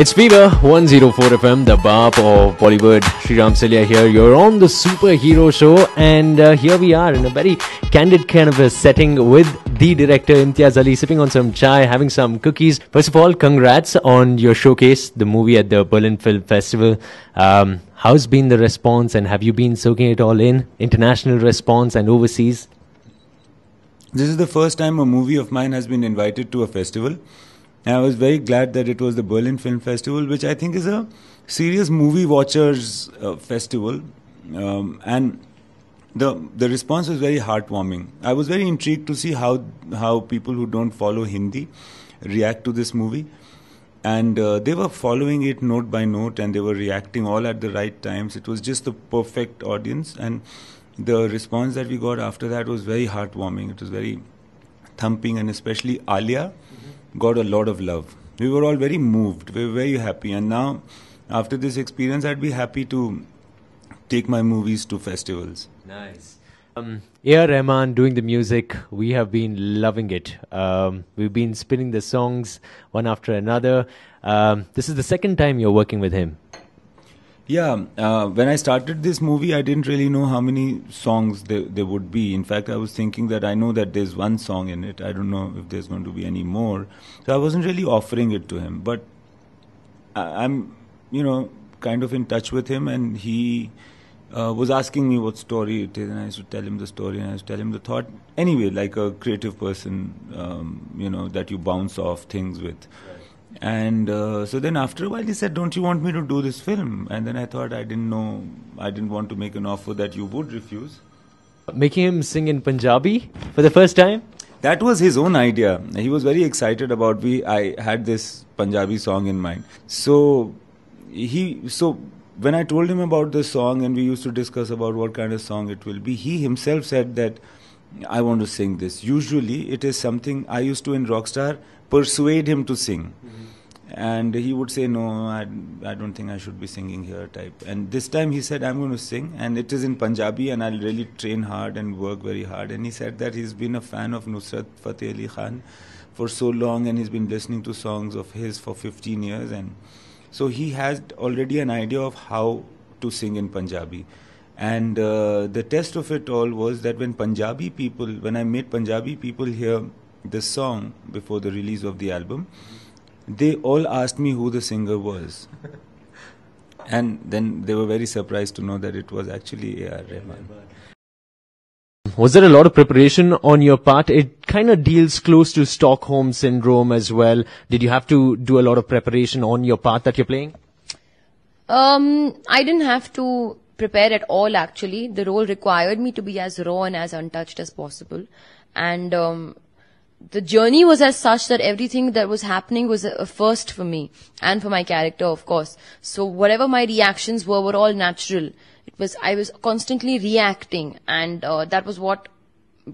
It's Fever 104 FM, the Baap of Bollywood. Sriram Sullia here. You're on the superhero show, and uh, here we are in a very candid kind of a setting with the director Imtiaz Ali, sipping on some chai, having some cookies. First of all, congrats on your showcase, the movie at the Berlin Film Festival. Um, how's been the response, and have you been soaking it all in? International response and overseas? This is the first time a movie of mine has been invited to a festival. And I was very glad that it was the Berlin Film Festival, which I think is a serious movie watchers uh, festival. Um, and the the response was very heartwarming. I was very intrigued to see how how people who don't follow Hindi react to this movie, and uh, they were following it note by note, and they were reacting all at the right times. It was just the perfect audience, and the response that we got after that was very heartwarming. It was very thumping, and especially Alia got a lot of love. We were all very moved. We were very happy. And now, after this experience, I'd be happy to take my movies to festivals. Nice. Um, A.R. Rahman doing the music, we have been loving it. Um, we've been spinning the songs one after another. Um, this is the second time you're working with him. Yeah, uh, when I started this movie, I didn't really know how many songs there, there would be. In fact, I was thinking that I know that there's one song in it. I don't know if there's going to be any more. So I wasn't really offering it to him. But I, I'm, you know, kind of in touch with him, and he uh, was asking me what story it is, and I used to tell him the story, and I used to tell him the thought. Anyway, like a creative person, um, you know, that you bounce off things with. And uh, so then after a while he said, "Don't you want me to do this film?" And then I thought I didn't know, I didn't want to make an offer that you would refuse. Making him sing in Punjabi for the first time? That was his own idea. He was very excited about we. I had this Punjabi song in mind. So he so when I told him about the song and we used to discuss about what kind of song it will be, he himself said that I want to sing this. Usually it is something I used to in Rockstar persuade him to sing. Mm-hmm. And he would say, No, I, I don't think I should be singing here, type. And this time he said, I'm going to sing, and it is in Punjabi, and I'll really train hard and work very hard. And he said that he's been a fan of Nusrat Fateh Ali Khan for so long, and he's been listening to songs of his for 15 years. And so he has already an idea of how to sing in Punjabi. And uh, the test of it all was that when Punjabi people, when I made Punjabi people hear the song before the release of the album, they all asked me who the singer was. and then they were very surprised to know that it was actually A.R. Rahman. Was there a lot of preparation on your part? It kind of deals close to Stockholm syndrome as well. Did you have to do a lot of preparation on your part that you're playing? Um, I didn't have to prepare at all actually. The role required me to be as raw and as untouched as possible. And um, the journey was as such that everything that was happening was a, first for me and for my character, of course. So whatever my reactions were, were all natural. It was I was constantly reacting, and uh, that was what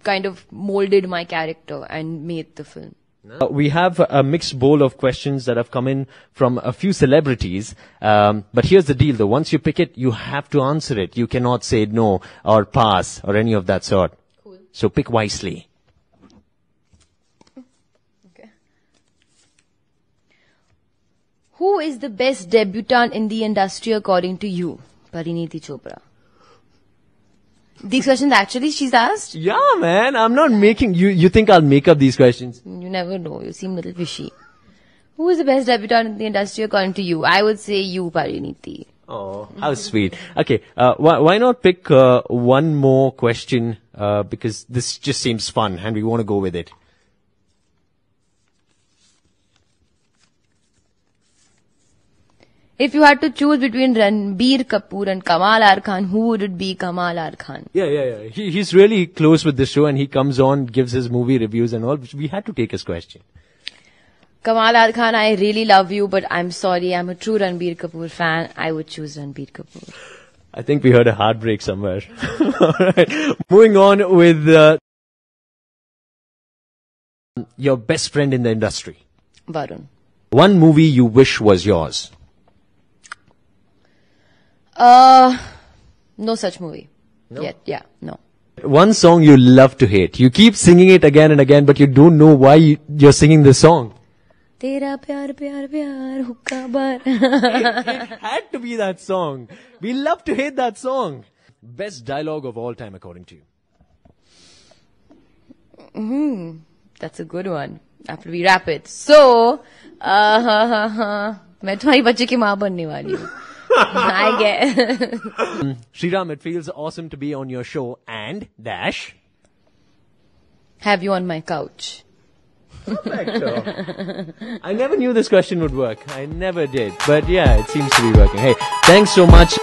kind of molded my character and made the film. Uh, we have a mixed bowl of questions that have come in from a few celebrities. Um, but here's the deal though. Once you pick it, you have to answer it. You cannot say no or pass or any of that sort. Cool. So pick wisely. Okay. Who is the best debutant in the industry according to you, Parineeti Chopra? These questions actually she's asked? Yeah, man. I'm not making you. You think I'll make up these questions? You never know. You seem a little fishy. Who is the best debutant in the industry according to you? I would say you, Parineeti. Oh, how sweet. Okay, uh, why, why not pick uh, one more question uh, because this just seems fun and we want to go with it. If you had to choose between Ranbir Kapoor and Kamal R Khan, who would it be? Kamal R Khan. Yeah, yeah, yeah. He, he's really close with the show, and he comes on, gives his movie reviews and all. We had to take his question. Kamal R Khan, I really love you, but I'm sorry, I'm a true Ranbir Kapoor fan. I would choose Ranbir Kapoor. I think we heard a heartbreak somewhere. all right. Moving on with uh, your best friend in the industry. Varun. One movie you wish was yours. Uh, no such movie. No? Yet, yeah, no. One song you love to hate. You keep singing it again and again, but you don't know why you, are singing the song. तेरा प्यार प्यार प्यार हुक्का बार it had to be that song. We love to hate that song. Best dialogue of all time, according to you. That's a good one. After we wrap it. So, uh, मैं तुम्हारी बच्चे की माँ बनने वाली हूँ. I get. Sriram, it feels awesome to be on your show and dash. Have you on my couch? I never knew this question would work. I never did. But yeah, it seems to be working. Hey, thanks so much.